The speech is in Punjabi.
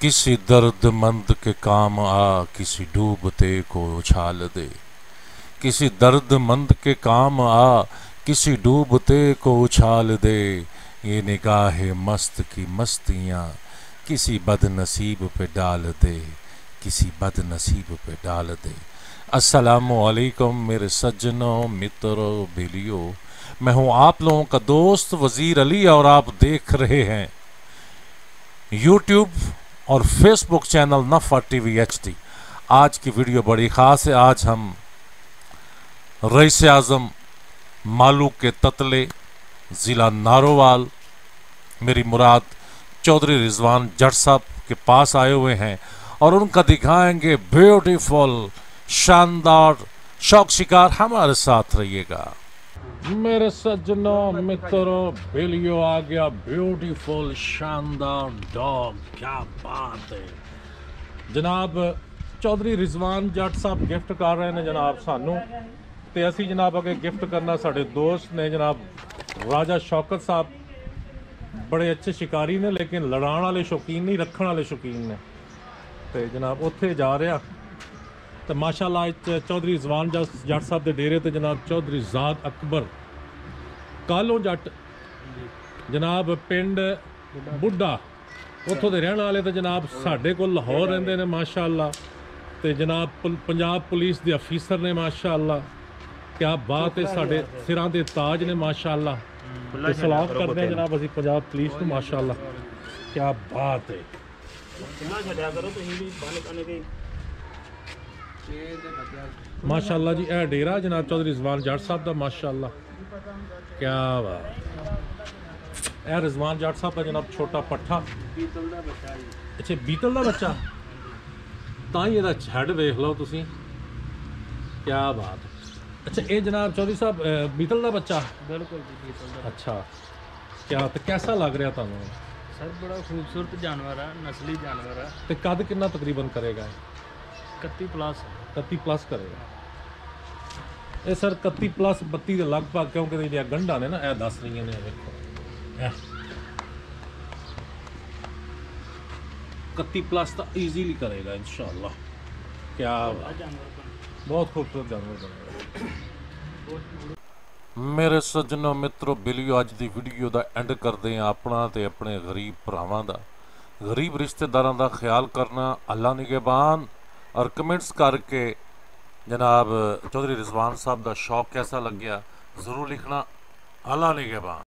किसी दर्दमंद के काम आ, किसी डूबते को उछाल दे। किसी दर्दमंद के काम आ, किसी डूबते को उछाल दे। ये निगाह मस्त की मस्तियाँ किसी बदनसीब पे डाल दे, किसी बदनसीब पे डाल दे। असलकुम मेरे सज्जनों, मित्रों, बिलियो। मैं हूँ आप लोगों का दोस्त वज़ीर अली और आप देख रहे हैं। यूट्यूब और Facebook channel Nafa TV H D आज की वीडियो बड़ी ख़ास है। आज हम रईस आज़म मालू के ततले, ज़िला नारोवाल, मेरी मुराद चौधरी रिजवान जट साहब के पास आए हुए हैं और उनका दिखाएँगे ब्यूटीफुल, शानदार, शौक शिकार हमारे साथ रहिएगा। ਮੇਰੇ ਸੱਜਣੋ, ਮਿੱਤਰੋ, ਬਿਲਿਓ ਆ ਗਿਆ ਬਿਊਟੀਫੁਲ ਸ਼ਾਨਦਾਰ ਡੌਗ ਕੀ ਬਾਤ ਹੈ। ਜਨਾਬ ਚੌਧਰੀ ਰਿਜ਼ਵਾਨ ਜੱਟ ਸਾਹਿਬ ਗਿਫਟ ਕਰ ਰਹੇ ਨੇ ਜਨਾਬ ਸਾਨੂੰ। ਤੇ ਅਸੀਂ ਜਨਾਬ ਅਗੇ ਗਿਫਟ ਕਰਨਾ ਸਾਡੇ ਦੋਸਤ ਨੇ ਜਨਾਬ ਰਾਜਾ ਸ਼ੌਕਤ ਸਾਹਿਬ। ਬੜੇ ਅੱਛੇ ਸ਼ਿਕਾਰੀ ਨੇ, ਲੇਕਿਨ ਲੜਾਉਣ ਵਾਲੇ ਸ਼ੌਕੀਨ ਨਹੀਂ, ਰੱਖਣ ਵਾਲੇ ਸ਼ੌਕੀਨ ਨੇ। ਤੇ ਜਨਾਬ ਉੱਥੇ ਜਾ ਰਿਹਾ। ਤੇ ਮਾਸ਼ਾਅੱਲਾ ਚੌਧਰੀ ਜ਼ਵਾਨ ਜੱਟ ਸਾਹਿਬ ਦੇ ਡੇਰੇ ਤੇ ਜਨਾਬ ਚੌਧਰੀ ਜ਼ਾਦ ਅਕਬਰ। ਕਾਲੋ ਜੱਟ ਜਨਾਬ ਪਿੰਡ ਬੁੱਢਾ, ਉੱਥੋਂ ਦੇ ਰਹਿਣ ਵਾਲੇ ਤੇ ਜਨਾਬ ਸਾਡੇ ਕੋਲ ਲਾਹੌਰ ਰਹਿੰਦੇ ਨੇ ਮਾਸ਼ਾਅੱਲਾ ਤੇ ਜਨਾਬ ਪੁਲ- ਪੰਜਾਬ ਪੁਲਿਸ ਦੇ ਅਫੀਸਰ ਨੇ ਮਾਸ਼ਾਅੱਲਾ। ਕਿਆ ਬਾਤ ਹੈ, ਸਾਡੇ ਸਿਰਾਂ ਦੇ ਤਾਜ ਨੇ ਮਾਸ਼ਾਅੱਲਾ। ਤੇ ਸਲਾਮ ਕਰਦੇ ਹਾਂ ਜਨਾਬ ਅਸੀਂ ਪੰਜਾਬ ਪੁਲਿਸ ਨੂੰ, ਮਾਸ਼ਾਅੱਲਾ। ਕਿਆ ਬਾਤ ਹੈ। ਨਾ ਛੱਡਿਆ ਕਰੋ ਤੁਸੀਂ ਵੀ ਬੰਨ ਕੰਨ ਮਾਸ਼ਾਅੱਲਾ ਜੀ ਇਹ ਡੇਰਾ ਜਨਾਬ ਚੌਧਰੀ ਰਿਜ਼ਵਾਨ ਜੱਟ ਸਾਹਿਬ ਦਾ ਮਾਸ਼ਾਅੱਲਾ। ਕੀ ਬਾਤ। ਇਹ ਰਿਜ਼ਵਾਨ ਜੱਟ ਸਾਹਿਬ ਦਾ ਜਨਾਬ ਛੋਟਾ ਪੱਠਾ। ਪੀਤਲ ਦਾ ਬੱਚਾ ਜੀ ਅੱਛਾ ਬੀਤਲ ਦਾ ਬੱਚਾ? ਤਾਂ ਹੀ ਇਹਦਾ ਛੱਡ ਵੇਖ ਲਓ ਤੁਸੀਂ। ਕੀ ਬਾਤ। ਅੱਛਾ ਇਹ ਜਨਾਬ ਚੌਧਰੀ ਸਾਹਿਬ ਬੀਤਲ ਦਾ ਬੱਚਾ? ਬਿਲਕੁਲ ਜੀ ਪੀਤਲ ਦਾ। ਅੱਛਾ। ਕਿਆ ਤੇ ਕਿਹਦਾ ਲੱਗ ਰਿਹਾ ਤੁਹਾਨੂੰ? ਸਰ ਬੜਾ ਖੂਬਸੂਰਤ ਜਾਨਵਰ ਆ ਨਸਲੀ ਜਾਨਵਰ ਆ। ਤੇ ਕਦ ਕਿੰਨਾ ਤਕਰੀਬਨ ਕਰੇਗਾ 31 ਪਲੱਸ 31 ਪਲੱਸ ਕਰੇਗਾ। ਇਹ ਸਰ 31 ਪਲੱਸ 32 ਦੇ ਲਗਭਗ, ਕਿਉਂਕਿ ਜਿਹੜੀਆਂ ਗੰਢਾਂ ਨੇ ਨਾ, ਇਹ ਦੱਸ ਰਹੀਆਂ ਨੇ, ਇਹ ਵੇਖੋ। ਇਹ। 31 ਪਲੱਸ ਤਾਂ ਈਜ਼ੀਲੀ ਕਰੇਗਾ, ਇਨਸ਼ਾਅੱਲਾ। ਕੀ ਬਾਤ। ਬਹੁਤ ਖੂਬਸੂਰਤ ਜਾਨਵਰ ਬਣੇਗਾ। ਮੇਰੇ ਸੱਜਣੋ ਮਿੱਤਰੋ, ਬਿਲਿਓ, ਅੱਜ ਦੀ ਵੀਡੀਓ ਦਾ ਐਂਡ ਕਰਦੇ ਆ ਆਪਣਾ ਤੇ ਆਪਣੇ ਗਰੀਬ ਭਰਾਵਾਂ ਦਾ। ਗਰੀਬ ਰਿਸ਼ਤੇਦਾਰਾਂ ਦਾ ਖਿਆਲ ਕਰਨਾ ਅੱਲਾ ਨਿਗਹਿਬਾਨ। ਔਰ ਕਮੈਂਟਸ ਕਰਕੇ ਜਨਾਬ ਚੌਧਰੀ ਰਿਜ਼ਵਾਨ ਸਾਹਿਬ ਦਾ ਸ਼ੌਕ ਕੈਸਾ ਲੱਗਿਆ? ਜ਼ਰੂਰ ਲਿਖਣਾ ਅੱਲਾ ਨਿਗਹਿਬਾਨ।